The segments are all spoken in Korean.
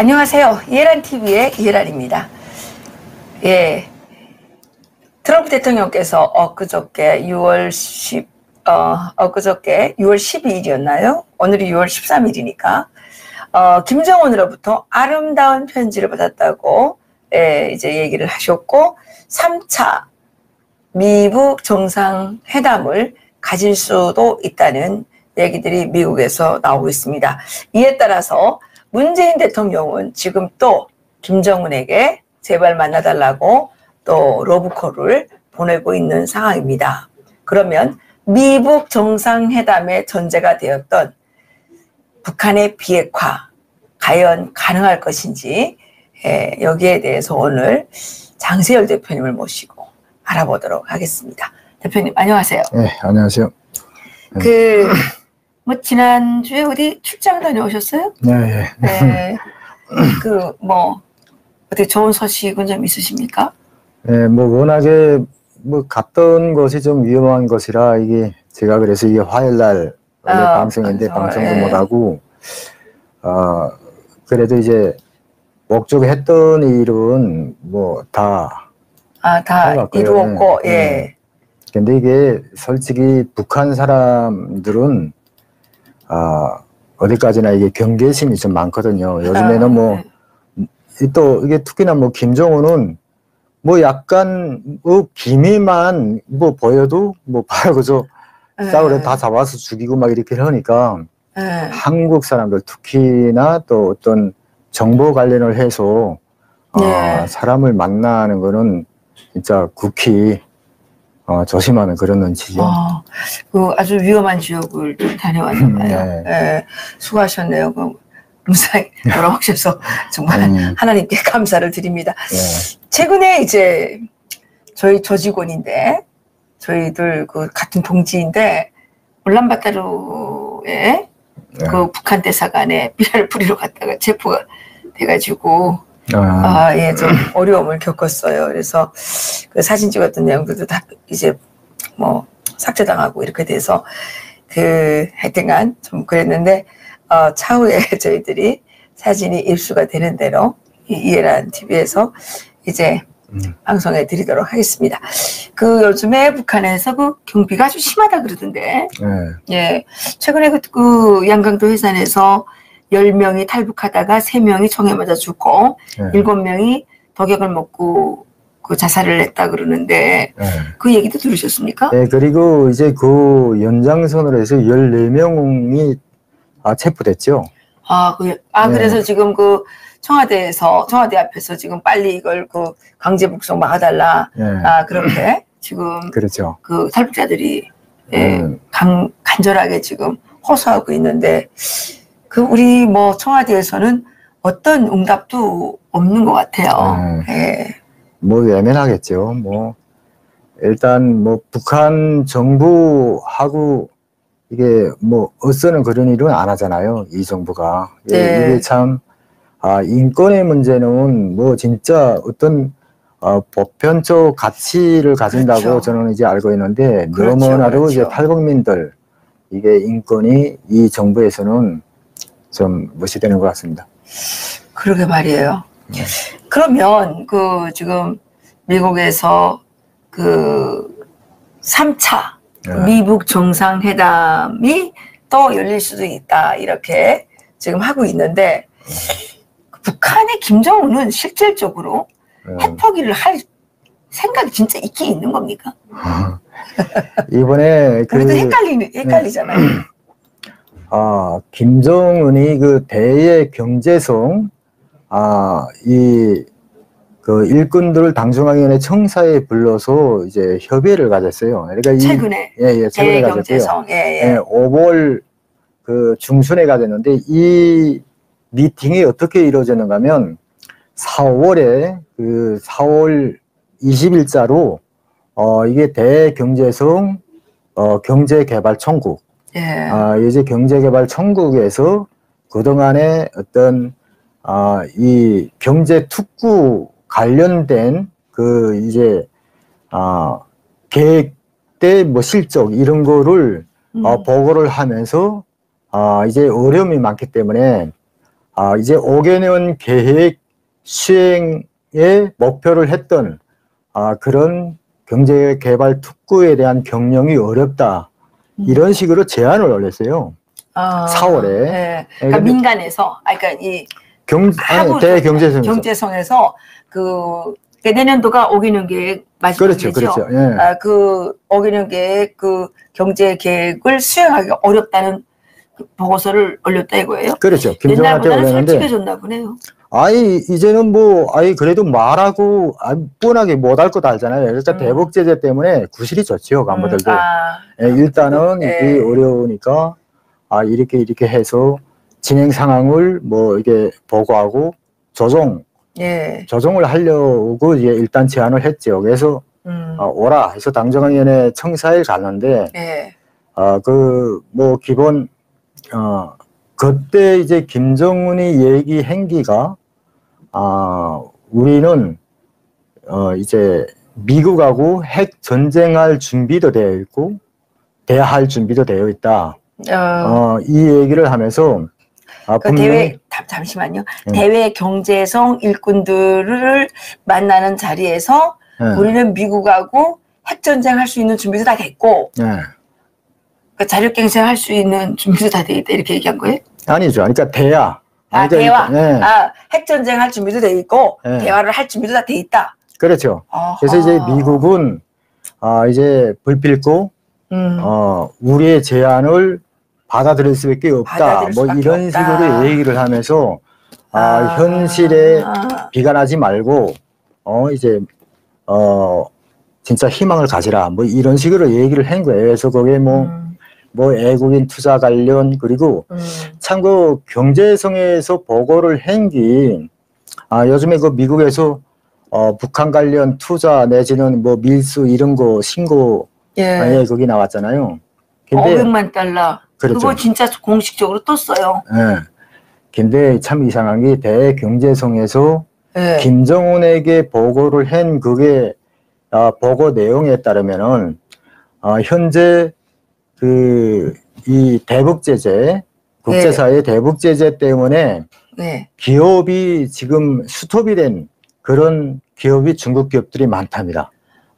안녕하세요. 이해란 TV의 이해란입니다. 예. 트럼프 대통령께서 엊그저께 6월 10, 어, 엊그저께 6월 12일이었나요? 오늘이 6월 13일이니까, 어, 김정은으로부터 아름다운 편지를 받았다고, 예, 이제 얘기를 하셨고, 3차 미국 정상회담을 가질 수도 있다는 얘기들이 미국에서 나오고 있습니다. 이에 따라서 문재인 대통령은 지금 또 김정은에게 제발 만나달라고 또 러브콜을 보내고 있는 상황입니다. 그러면 미국 정상회담의 전제가 되었던 북한의 비핵화 과연 가능할 것인지 예, 여기에 대해서 오늘 장세열 대표님을 모시고 알아보도록 하겠습니다. 대표님 안녕하세요. 네, 안녕하세요. 그 뭐 지난주에 어디 출장 다녀오셨어요? 네, 예. 네. 그 뭐 어떻게 좋은 소식은 좀 있으십니까? 네, 뭐 워낙에 뭐 갔던 것이 좀 위험한 것이라 이게 제가 그래서 이게 화요일 날 아, 방송인데 그래서, 방송도 예. 못 하고 어 그래도 이제 목적했던 일은 뭐다 아, 다. 이루었고, 네, 예. 네. 근데 이게 솔직히 북한 사람들은 아 어디까지나 이게 경계심이 좀 많거든요. 요즘에는 아, 뭐 네. 또 이게 특히나 뭐 김정은은 뭐 약간 뭐 기미만 뭐 보여도 뭐 바로 그저 네. 싸우려 다 잡아서 죽이고 막 이렇게 하니까 예. 한국 사람들 특히나 또 어떤 정보 관련을 해서 네. 어, 사람을 만나는 거는 진짜 국히 어, 조심하는 그런 눈치죠. 어, 그 아주 위험한 지역을 좀 다녀왔나 봐요. 네. 예. 수고하셨네요. 그 무사히 돌아오셔서 정말 음, 하나님께 감사를 드립니다. 네. 최근에 이제 저희 조직원인데 저희들 그 같은 동지인데 울란바타르에 네. 그 북한 대사관에 비라를 뿌리러 갔다가 체포가 돼가지고 아, 아, 예, 좀 어려움을 겪었어요. 그래서 그 사진 찍었던 내용들도 다 이제 뭐 삭제당하고 이렇게 돼서 그 하여튼간 좀 그랬는데 어, 차후에 저희들이 사진이 입수가 되는 대로 이 이해란 TV에서 이제 음. 방송해 드리도록 하겠습니다. 그 요즘에 북한에서 그 경비가 아주 심하다 그러던데 네. 예. 최근에 그, 그 양강도 해산에서 10명이 탈북하다가 3명이 총에 맞아 죽고 네. 7명이 독약을 먹고 그 자살을 했다 그러는데 네. 그 얘기도 들으셨습니까? 네, 그리고 이제 그 연장선으로 해서 14명이 아, 체포됐죠. 아, 그, 아, 네. 그래서 지금 그 청와대에서, 청와대 앞에서 지금 빨리 이걸 그 강제 북송 막아달라. 네. 아, 그렇게 지금 그렇죠. 그 탈북자들이 예, 음, 간, 간절하게 지금 호소하고 있는데 그 우리 뭐 청와대에서는 어떤 응답도 없는 것 같아요. 음. 예. 뭐 예민하겠죠. 뭐 일단 뭐 북한 정부하고 이게 뭐 어쓰는 그런 일은 안 하잖아요. 이 정부가 예, 네. 이게 참 아, 인권의 문제는 뭐 진짜 어떤 어, 보편적 가치를 가진다고 그렇죠. 저는 이제 알고 있는데 그렇죠, 너무나도 그렇죠. 이제 탈북민들 이게 인권이 이 정부에서는 좀 무시되는 것 같습니다. 그러게 말이에요. 네. 그러면 그 지금 미국에서 그 3차 네. 미국 정상회담이 또 열릴 수도 있다. 이렇게 지금 하고 있는데 그 북한의 김정은은 실질적으로 네. 핵포기를 할 생각이 진짜 있긴 있는 겁니까? 이번에 그 우리도 헷갈리는 헷갈리잖아요. 아, 김정은이 그 대의 경제성, 아, 이, 그 일꾼들을 당중앙위원회 청사에 불러서 이제 협의를 가졌어요. 그러니까 이, 최근에 예, 예, 최근에 가졌고요. 예, 예. 예, 5월 그 중순에 가졌는데 이 미팅이 어떻게 이루어졌는가 하면 4월에 그 4월 20일자로 어, 이게 대경제성 어, 경제개발 청구 예. 아, 이제 경제개발 청구에서 그동안에 어떤, 아, 이 경제 특구 관련된 그 이제, 아, 계획대 뭐 실적 이런 거를 음. 어, 보고를 하면서 아, 이제 어려움이 많기 때문에 아, 이제 5개년 계획 수행에 목표를 했던 아, 그런 경제개발 특구에 대한 경영이 어렵다. 음. 이런 식으로 제안을 올렸어요. 아, 4월에. 네. 그러니까 민간에서, 아, 그러니까 이 경, 하부 아니, 대경제성. 경제성에서 그 내년도가 5개년 계획 그렇죠, 마지막이죠. 그렇죠. 예. 아, 그 5개년 계획 그 경제 계획을 수행하기 어렵다는 그 보고서를 올렸다 이거예요. 그렇죠. 김정한테 올렸는데, 솔직해졌나 보네요. 아이, 이제는 뭐, 아이, 그래도 말하고, 아, 뻔하게 못할 것 알잖아요. 그러니까 음. 대북 제재 때문에 구실이 좋지요, 간부들도. 음, 아, 예, 일단은 네. 이게 어려우니까, 아, 이렇게 이렇게 해서 진행 상황을 뭐, 이게 보고하고, 조정, 예. 조정을 하려고 이제 일단 제안을 했죠. 그래서, 음, 어, 오라 해서 당정위원회 청사에 갔는데, 예. 아, 그, 뭐, 기본, 어, 그때 이제 김정은이 얘기 행기가, 아, 우리는, 어, 이제 미국하고 핵 전쟁할 준비도 되어 있고, 돼야 할 준비도 되어 있다. 어, 어, 이 얘기를 하면서, 아, 그 분명히, 대외 잠- 잠시만요. 음. 대외 경제성 일꾼들을 만나는 자리에서 예, 우리는 미국하고 핵 전쟁 할 수 있는 준비도 다 됐고 예. 그 자력갱생 할 수 있는 준비도 다 돼 있다 이렇게 얘기한 거예요? 아니죠. 그러니까 돼야. 아, 그러니까 대화. 예, 아, 핵전쟁 할 준비도 돼 있고, 네. 대화를 할 준비도 다 돼 있다. 그렇죠. 그래서 이제 미국은, 아, 이제 불필고, 음, 어, 우리의 제안을 받아들일 수밖에 없다. 받아들일 뭐 수밖에 이런 없다. 식으로 얘기를 하면서 아, 현실에 아, 비관하지 말고 어 이제 어 진짜 희망을 가지라. 뭐 이런 식으로 얘기를 한 거예요. 그래서 거기에 뭐뭐 음, 애국인 투자 관련 그리고 음, 참고 경제성에서 보고를 한게 아, 요즘에 그 미국에서 어, 북한 관련 투자 내지는 뭐 밀수 이런 거 신고 예. 예, 거기 나왔잖아요. 근데 500만 달러. 그렇죠. 그거 진짜 공식적으로 떴어요. 예. 근데 참 이상한 게 대경제성에서 예. 김정은에게 보고를 한 그게 아, 보고 내용에 따르면은 아, 현재 그 이 대북 제재 국제사회 대북 제재 때문에 네. 기업이 지금 스톱이 된 그런 기업이 중국 기업들이 많답니다.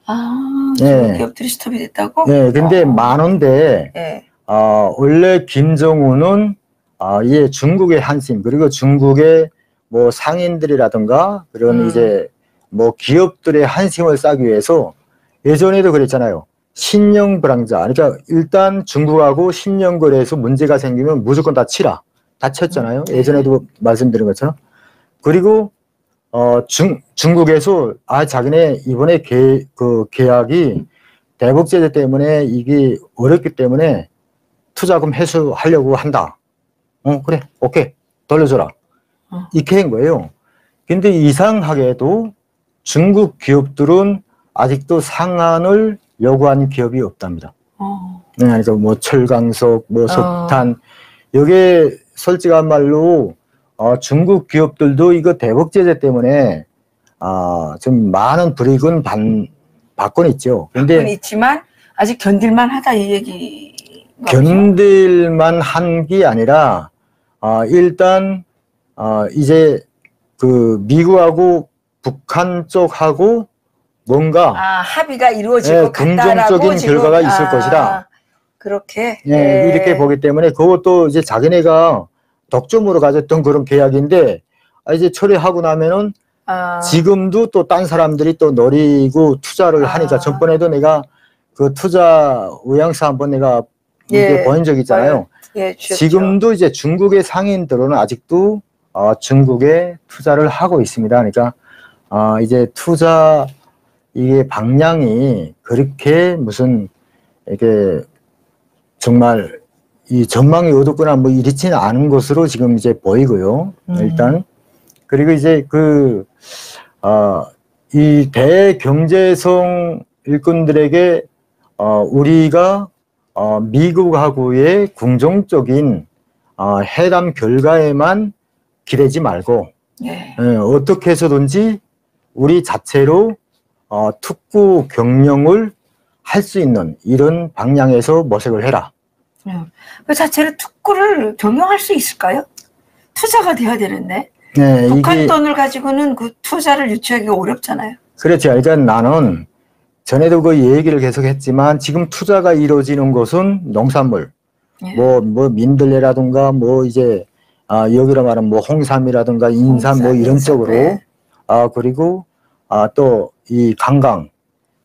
아, 네. 기업들이 스톱이 됐다고? 네, 근데 어. 많은데 예. 아, 원래 김정은은 아, 이 중국의 한심 그리고 중국의 뭐 상인들이라든가 그런 음. 이제 뭐 기업들의 한심을 싸기 위해서 예전에도 그랬잖아요. 신용 불황자. 그러니까 일단 중국하고 신용 거래에서 문제가 생기면 무조건 다 치라. 다 쳤잖아요. 네. 예전에도 말씀드린 것처럼. 그리고 어, 중, 중국에서 아, 자기네 이번에 계, 그 계약이 대북 제재 때문에 이게 어렵기 때문에 투자금 회수하려고 한다. 어, 그래. 오케이. 돌려줘라. 어. 이렇게 한 거예요. 근데 이상하게도 중국 기업들은 아직도 상한을 요구한 기업이 없답니다. 어. 네, 그러니까 뭐 철강석, 뭐 어. 석탄, 이게 솔직한 말로 어, 중국 기업들도 이거 대북 제재 때문에 아, 좀 많은 불이익은 받, 받곤 있죠. 근데 있지만 아직 견딜만 하다 이 얘기. 견딜만 한 게 아니라 아, 일단 아, 이제 그 미국하고 북한 쪽하고 뭔가 아, 합의가 이루어질 예, 것 같다라고 긍정적인 지금, 결과가 있을 아, 것이다. 그렇게. 예, 예. 이렇게 보기 때문에 그것도 이제 자기네가 독점으로 가졌던 그런 계약인데 아, 이제 처리하고 나면은 아, 지금도 또 딴 사람들이 또 노리고 투자를 아. 하니까 전번에도 내가 그 투자 의향서 한번 내가 이게 예. 보인 적 있잖아요. 예. 지금도 이제 중국의 상인들은 아직도 어, 중국에 투자를 하고 있습니다. 그러니까 어, 이제 투자 이게 방향이 그렇게 무슨 이게 정말 이 전망이 어둡거나 뭐 이렇지는 않은 것으로 지금 이제 보이고요. 음. 일단 그리고 이제 그 어, 이 대경제성 일꾼들에게 어, 우리가 어, 미국하고의 궁정적인 어, 회담 결과에만 기대지 말고 예. 예, 어떻게 해서든지 우리 자체로 어, 특구 경영을 할 수 있는 이런 방향에서 모색을 해라. 그 자체로 특구를 경영할 수 있을까요? 투자가 돼야 되는데 네, 북한 이게 돈을 가지고는 그 투자를 유치하기가 어렵잖아요. 그렇죠. 그러니까 나는 전에도 그 얘기를 계속 했지만 지금 투자가 이루어지는 곳은 농산물, 예. 뭐, 뭐 민들레라든가 뭐 이제 아, 여기로 말하면 뭐 홍삼이라든가 인삼 뭐 홍삼, 이런 인삼, 쪽으로 네. 아, 그리고 아, 또 이 관광.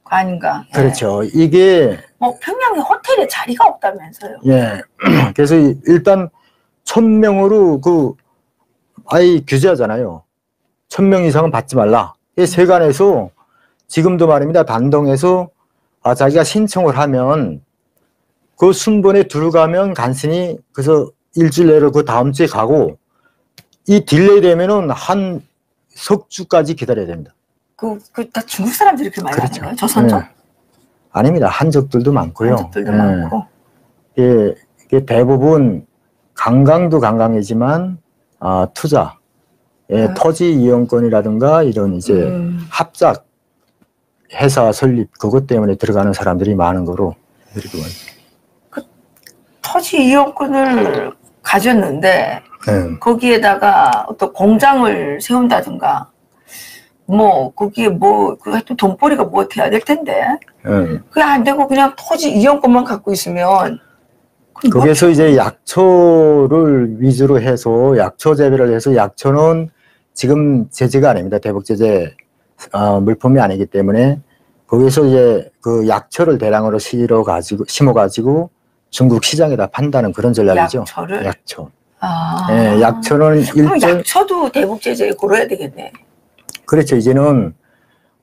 관광. 예. 그렇죠. 이게 뭐 평양에 호텔에 자리가 없다면서요. 예. 그래서 이- 일단 천 명으로 그 아이 규제하잖아요. 천 명 이상은 받지 말라. 이 세관에서 지금도 말입니다. 단동에서 아 자기가 신청을 하면 그 순번에 들어가면 간신히 그래서 일주일 내로 그 다음 주에 가고 이 delay 되면은 한 석 주까지 기다려야 됩니다. 그, 그, 다 중국 사람들이 그렇게 많이 그렇죠. 하는 거예요? 조선족? 예. 아닙니다. 한족들도 많고요. 한족들도 예. 많고. 예, 이게 대부분 관광도 관광이지만 아, 투자, 예, 음. 토지 이용권이라든가 이런 이제 음, 합작 회사 설립 그것 때문에 들어가는 사람들이 많은 거로 그리고 토지 이용권을 가졌는데 예, 거기에다가 어떤 공장을 세운다든가 뭐 거기에 뭐그 하여튼 돈벌이가 뭐 돼야 될 텐데 예. 그게 안 되고 그냥 토지 이용권만 갖고 있으면 그럼 뭐 거기에서 이제 약초를 위주로 해서 약초 재배를 해서 약초는 지금 제재가 아닙니다. 대북 제재 어, 물품이 아니기 때문에 거기서 이제 그 약초를 대량으로 실어 가지고 심어 가지고 중국 시장에다 판다는 그런 전략이죠. 약초를 약초. 아. 예, 약초는 그럼 일절 약초도 대북 제재에 걸어야 되겠네. 그렇죠. 이제는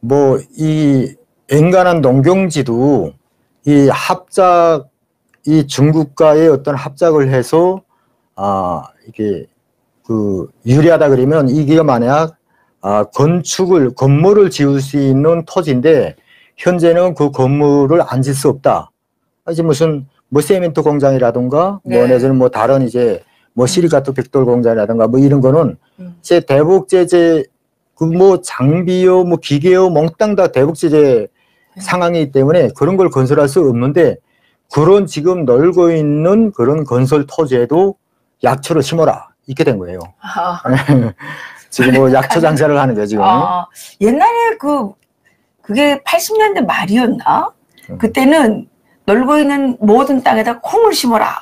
뭐이 엔간한 농경지도 이 합작 이 중국과의 어떤 합작을 해서 아 이게 그 유리하다 그러면 이게 만약 아 건축을 건물을 지을 수 있는 토지인데 현재는 그 건물을 안 질 수 없다. 아, 이제 무슨 뭐 세멘트 공장이라든가 네. 뭐 내지는 뭐 다른 이제 뭐 시리카토 벽돌 공장이라든가 뭐 이런 거는 음. 이제 대북 제재 그 뭐 장비요 뭐 기계요 몽땅 다 대북 제재 네. 상황이기 때문에 그런 걸 건설할 수 없는데 그런 지금 널고 있는 그런 건설 토지에도 약초를 심어라 이렇게 된 거예요. 아, 지금 뭐 약초 장사를 하는 거죠 지금. 아, 옛날에 그 그게 80년대 말이었나? 음. 그때는 널고 있는 모든 땅에다 콩을 심어라.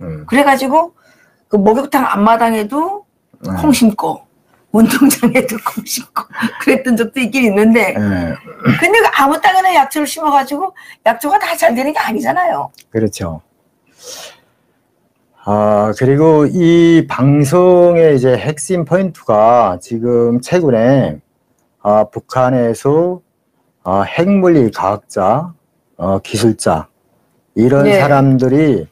음, 그래가지고 그 목욕탕 앞마당에도 음. 콩 심고 운동장에도 콩 심고 그랬던 적도 있긴 있는데 예, 근데 그 아무 땅에나 약초를 심어가지고 약초가 다 잘 되는 게 아니잖아요. 그렇죠. 아, 그리고 이 방송의 이제 핵심 포인트가 지금 최근에 아, 북한에서 아, 핵물리 과학자, 어, 기술자 이런 네. 사람들이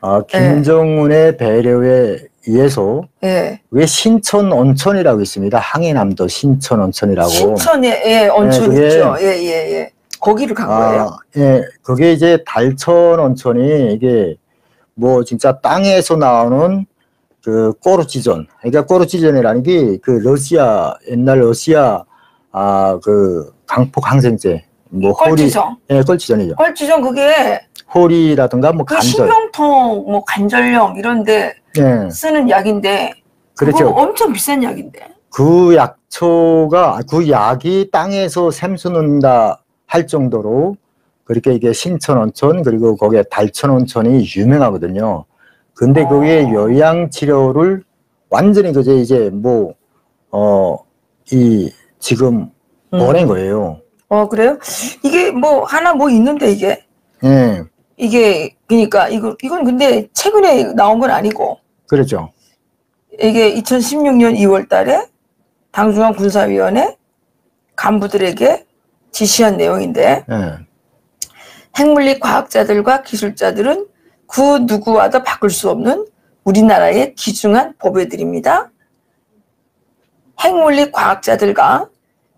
어, 김정은의 배려에 의해서 예. 왜 신천 온천이라고 있습니다. 항해남도 신천 온천이라고. 신천에 예, 온천 네, 그게- 있죠. 예, 예, 예. 거기를 간 거예요. 아, 예, 그게 이제 달천 온천이 이게 뭐 진짜 땅에서 나오는 그 꼬르지존. 그러니까 꼬르지존이라는 게 그 러시아 옛날 러시아 아 그 강폭 항생제 뭐 꼴찌정. 예, 꼴지존이죠. 꼴찌정 그게 호리라든가 뭐 그 간절. 신경통, 뭐 관절염 이런데 예. 쓰는 약인데 그렇죠. 엄청 비싼 약인데. 그 약초가 그 약이 땅에서 샘솟는다 할 정도로 그렇게 이게 신천 온천 그리고 거기에 달천 온천이 유명하거든요. 근데 그게 어. 요양 치료를 완전히 그제 이제 뭐 어 이 지금 음. 보낸 거예요. 어 그래요? 이게 뭐 하나 뭐 있는데 이게 예, 이게 그러니까 이거 이건 근데 최근에 나온 건 아니고 그렇죠. 이게 2016년 2월 달에 당중앙 군사위원회 간부들에게 지시한 내용인데 예, 핵물리 과학자들과 기술자들은 그 누구와도 바꿀 수 없는 우리나라의 귀중한 보배들입니다. 핵물리 과학자들과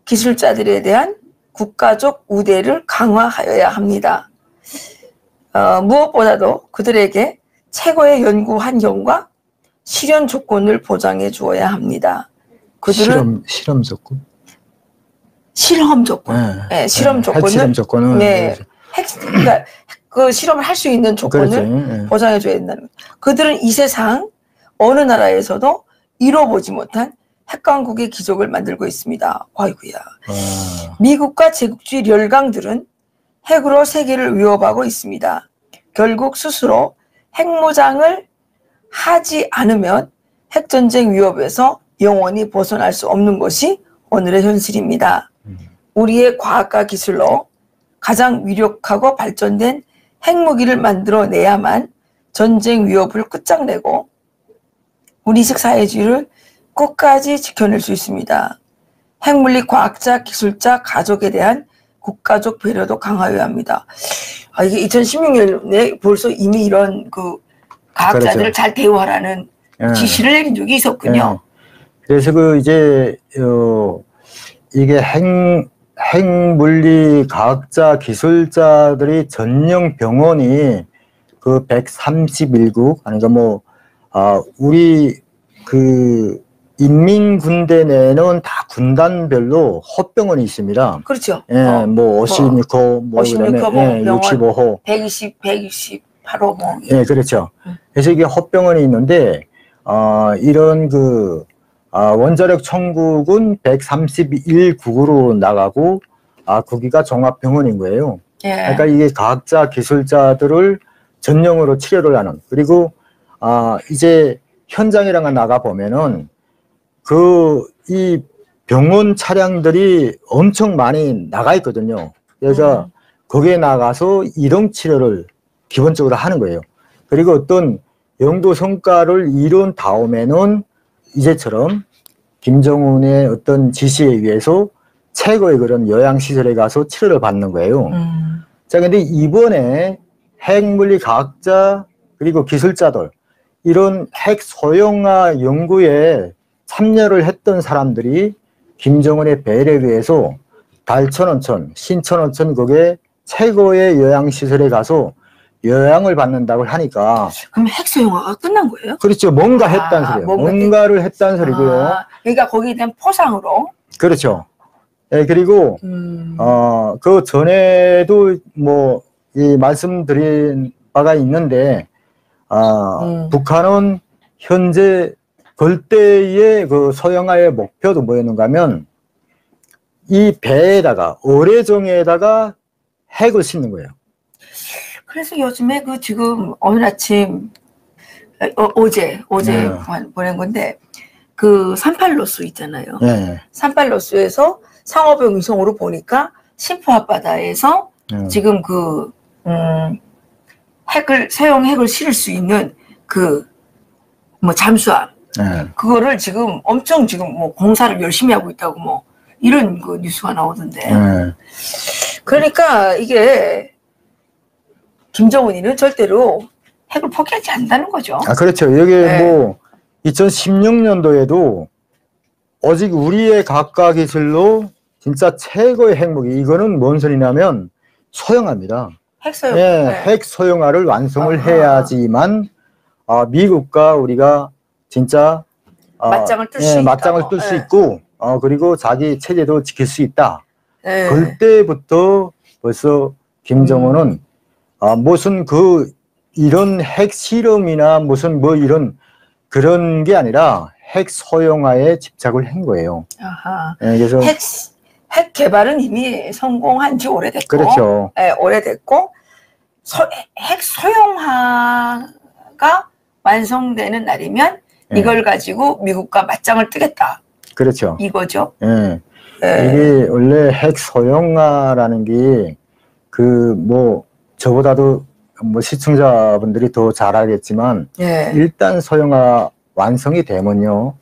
기술자들에 대한 국가적 우대를 강화하여야 합니다. 어, 무엇보다도 그들에게 최고의 연구 환경과 실현 조건을 보장해 주어야 합니다. 그들은 실험 실험 조건. 실험 조건, 예, 예, 실험 예, 조건을 실험 조건은 네. 핵, 그러니까 그 실험을 할 수 있는 조건을 그렇죠. 예. 보장해 줘야 된다는 거예요. 그들은 이 세상 어느 나라에서도 이뤄보지 못한 핵강국의 기적을 만들고 있습니다. 아이고야. 어, 미국과 제국주의 열강들은 핵으로 세계를 위협하고 있습니다. 결국 스스로 핵무장을 하지 않으면 핵전쟁 위협에서 영원히 벗어날 수 없는 것이 오늘의 현실입니다. 음. 우리의 과학과 기술로 가장 위력하고 발전된 핵무기를 만들어내야만 전쟁 위협을 끝장내고 우리식 사회주의를 끝까지 지켜낼 수 있습니다. 핵물리 과학자, 기술자, 가족에 대한 국가적 배려도 강화해야 합니다. 아, 이게 2016년에 벌써 이미 이런 그 과학자들을 그렇죠. 잘 대우하라는 예. 지시를 내린 적이 있었군요. 예. 그래서 그 이제 어 이게 핵 핵물리 과학자 기술자들이 전용 병원이 그 131국 아니 그러니까 뭐 아, 우리 그 인민군대 내는 다 군단별로 호병원이 있습니다. 그렇죠. 예, 어, 뭐 56호, 뭐 56호, 그다음에 뭐 예, 병원. 65호, 120, 128호 뭐. 예, 그렇죠. 음. 그래서 이게 헛병원이 있는데, 어, 이런 그, 아, 원자력 청국은 131국으로 나가고, 아, 거기가 종합병원인 거예요. 예. 그러니까 이게 과학자, 기술자들을 전용으로 치료를 하는. 그리고, 아, 이제 현장이랑 나가 보면은, 그, 이 병원 차량들이 엄청 많이 나가 있거든요. 그래서 음. 거기에 나가서 이동 치료를 기본적으로 하는 거예요. 그리고 어떤 영도 성과를 이룬 다음에는 이제처럼 김정은의 어떤 지시에 의해서 최고의 그런 요양시설에 가서 치료를 받는 거예요. 음. 자, 근데 이번에 핵물리 과학자 그리고 기술자들 이런 핵 소형화 연구에 참여를 했던 사람들이 김정은의 배려에 의해서 달천원천, 신천원천 거기에 최고의 요양시설에 가서 요양을 받는다고 하니까 그럼 핵소용화가 끝난 거예요? 그렇죠. 뭔가 아, 했다는 소리예요. 뭔가 뭔가 를 했다는 소리고요. 아, 그러니까 거기에 대한 포상으로. 그렇죠. 예, 그리고 음. 어, 그 전에도 뭐, 이 말씀드린 바가 있는데, 아, 음. 북한은 현재 걸대의 그 소형화의 목표도 뭐였는가 하면, 이 배에다가, 어뢰정에다가 핵을 싣는 거예요. 그래서 요즘에 그 지금 오늘 아침 어, 제 어제 네. 보낸- 건데 그 산팔로스 있잖아요. 예. 산팔로스에서 상업용 위성으로 보니까 심포 앞바다에서 예. 지금 그 음, 핵을 소형 핵을 실을 수 있는 그 뭐 잠수함 예. 그거를 지금 엄청 지금 뭐 공사를 열심히 하고 있다고 뭐 이런 그 뉴스가 나오던데. 예. 그러니까 이게 김정은이는 절대로 핵을 포기하지 않는다는 거죠. 아, 그렇죠. 여기 네. 뭐, 2016년도에도 오직 우리의 각각 기술로 진짜 최고의 핵무기, 이거는 뭔 소리냐면 소형화입니다. 핵 소형. 예, 네. 핵 소형화를 완성을 아하. 해야지만 아, 미국과 우리가 진짜 아, 맞짱을 뜰 예, 수. 맞짱을 뜰수 예. 있고 어, 그리고 자기 체제도 지킬 수 있다. 네. 그때부터 벌써 김정은은 음. 아, 무슨 그 이런 핵 실험이나 무슨 뭐 이런 그런 게 아니라 핵 소형화에 집착을 한 거예요. 아하. 예, 그래서 핵, 핵 개발은 이미 성공한 지 오래됐고. 그렇죠. 예, 오래됐고, 소- 핵 소형화가 완성되는 날이면 예, 이걸 가지고 미국과 맞짱을 뜨겠다. 그렇죠. 이거죠. 예. 예. 이게 원래 핵 소형화라는 게 그 뭐 저보다도 뭐 시청자분들이 더 잘 알겠지만 예. 일단 소형화 완성이 되면요.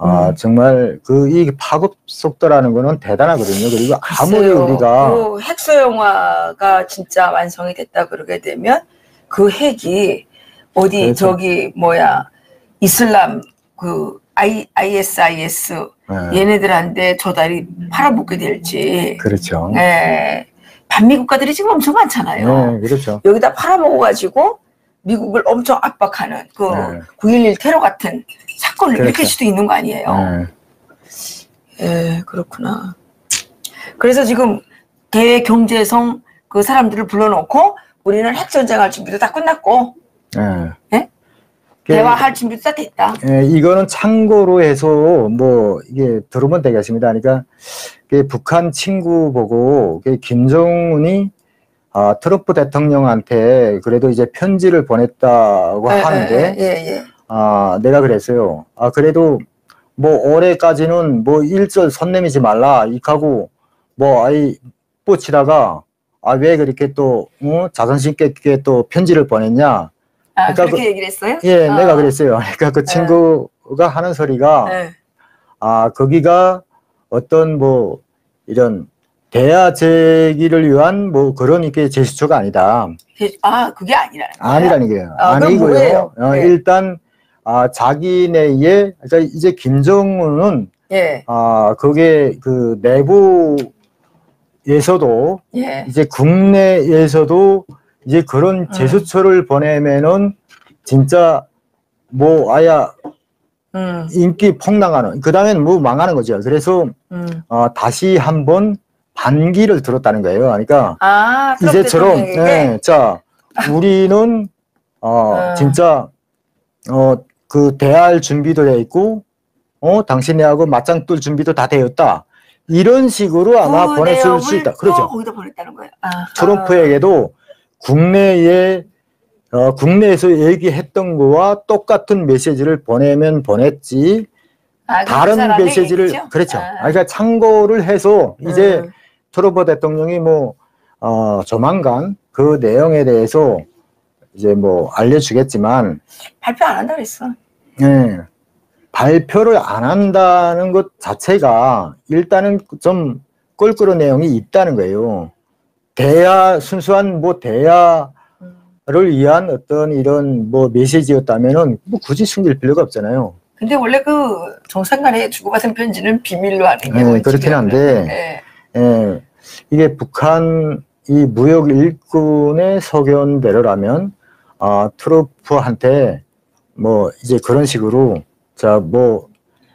아, 음. 정말 그 이 파급 속도라는 거는 대단하거든요. 그리고 아무리 글쎄요. 우리가 그 핵소형화가 진짜 완성이 됐다 그러게 되면 그 핵이 어디 그렇죠. 저기 뭐야 이슬람 그 I, ISIS 예, 얘네들한테 조달이 팔아먹게 될지 그렇죠. 예. 반미 국가들이 지금 엄청 많잖아요. 네, 그렇죠. 여기다 팔아먹어가지고 미국을 엄청 압박하는 그 네. 9.11 테러 같은 사건을 그렇죠. 일으킬 수도 있는 거 아니에요. 예, 예, 그렇구나. 그래서 지금 대외 경제성 그 사람들을 불러놓고 우리는 핵전쟁할 준비도 다 끝났고, 예. 예? 대화할 준비도 다 됐다. 예, 이거는 참고로 해서 뭐 이게 들으면 되겠습니다. 그러니까 그 북한 친구 보고 그 김정은이 아, 트럼프 대통령한테 그래도 이제 편지를 보냈다고 예, 하는데 예, 예, 예. 아, 내가 그랬어요. 아, 그래도 뭐 올해까지는 뭐 일절 손 내미지 말라. 이하고 뭐 아이 뻗치다가 아, 왜 그렇게 또 어? 자존심 깨게 또 편지를 보냈냐? 아, 그러니까 그렇게 얘기를 했어요? 예, 아. 내가 그랬어요. 그러니까 그 친구가 하는 소리가 예. 아, 거기가 어떤 뭐 이런 대화 제기를 위한 뭐 그런 이게 제스처가 아니다. 아, 그게 아니라는 거예요? 아니라는 게요. 아, 아니고요. 어, 네. 일단 아, 자기네의 그러니까 이제 김정은은 예, 아, 그게 그 내부에서도 예. 이제 국내에서도 이제 그런 음. 제스처를 보내면은 진짜 뭐 아야 음, 인기 폭락하는 그 다음에는 뭐 망하는 거죠. 그래서 음. 어, 다시 한번 반기를 들었다는 거예요. 그러니까 아, 이제처럼? 네, 자 우리는 어 아. 진짜 어 그 대할 준비도 돼 있고 어 당신네하고 맞짱 뜰 준비도 다 되었다. 이런 식으로 아마 그 보냈을 수 있다. 또 그렇죠. 거기다 보냈다는 거예요. 아, 트럼프에게도 국내에 어, 국내에서 얘기했던 거와 똑같은 메시지를 보내면 보냈지 아, 그 다른 메시지를 얘기죠? 그렇죠. 아. 그러니까 참고를 해서 이제 음. 트럼프 대통령이 뭐 어, 조만간 그 내용에 대해서 이제 뭐 알려주겠지만 발표 안 한다 그랬어. 예, 발표를 안 한다는 것 자체가 일단은 좀 껄끄러운 내용이 있다는 거예요. 대화 순수한 뭐 대화를 음. 위한 어떤 이런 뭐 메시지였다면은 뭐 굳이 숨길 필요가 없잖아요. 근데 원래 그 정상간에 주고받은 편지는 비밀로 하는 게 네. 그렇긴 한데. 네. 예, 이게 북한 이 무역 일꾼의 소견대로라면 아, 트럼프한테 뭐 이제 그런 식으로 자뭐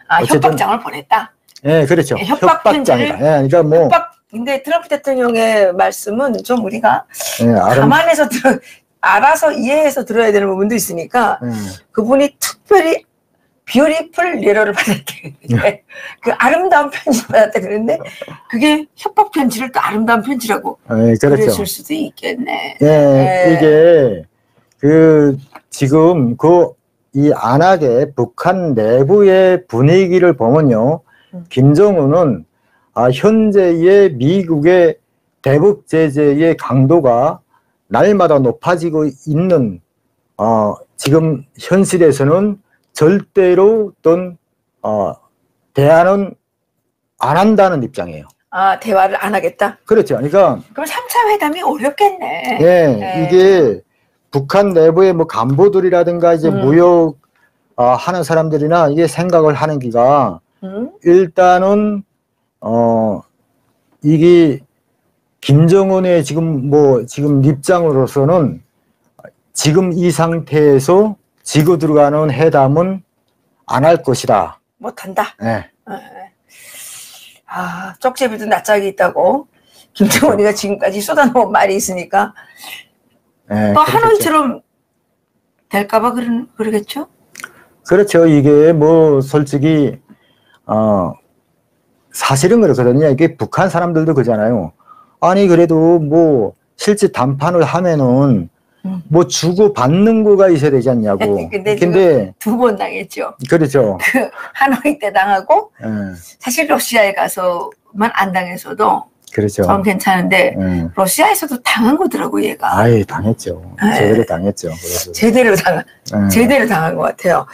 아, 협박장을 보냈다. 예, 그렇죠. 예, 협박 협박장이다. 예, 그러니까 뭐 협박. 근데 트럼프 대통령의 말씀은 좀 우리가 예, 아름 감안해서 들어 알아서 이해해서 들어야 되는 부분도 있으니까 예, 그분이 특별히 뷰티풀 예러를 받았대. 네. 그 아름다운 편지 받았다 그랬는데 그게 협박 편지를 또 아름다운 편지라고 예, 그렇죠. 그랬을 수도 있겠네. 예, 네. 이게 그 지금 그 이 안하게 북한 내부의 분위기를 보면요, 음. 김정은은 아, 현재의 미국의 대북 제재의 강도가 날마다 높아지고 있는 어, 지금 현실에서는 절대로 어떤 어, 대안은 안 한다는 입장이에요. 아 대화를 안 하겠다. 그렇죠. 그러니까 그럼 3차 회담이 어렵겠네. 예, 네. 이게 북한 내부의 뭐 간부들이라든가 이제 음. 무역 어, 하는 사람들이나 이게 생각을 하는 기가 음? 일단은 어 이게 김정은의 지금 뭐 지금 입장으로서는 지금 이 상태에서 지고 들어가는 회담은 안 할 것이다. 못한다. 예. 아 쪽제비도 낯짝이 있다고 김정은이가 지금까지 쏟아놓은 말이 있으니까 예, 또 그렇겠죠. 한원처럼 될까봐 그러, 그러겠죠? 그렇죠. 이게 뭐 솔직히 어 사실은 그렇거든요. 이게 북한 사람들도 그잖아요. 아니 그래도 뭐 실제談판을 하면은 음. 뭐 주고 받는 거가 있어야 되지 않냐고. 근데 근데 두 번 당했죠. 그렇죠. 그 하노이 때 당하고 예, 사실 러시아에 가서만 안 당해서도 그렇죠. 전 괜찮은데 예. 러시아에서도 당한 거더라고 얘가 아예 당했죠. 네. 제대로 당했죠. 그래서 제대로 당 예. 제대로 당한 것 같아요.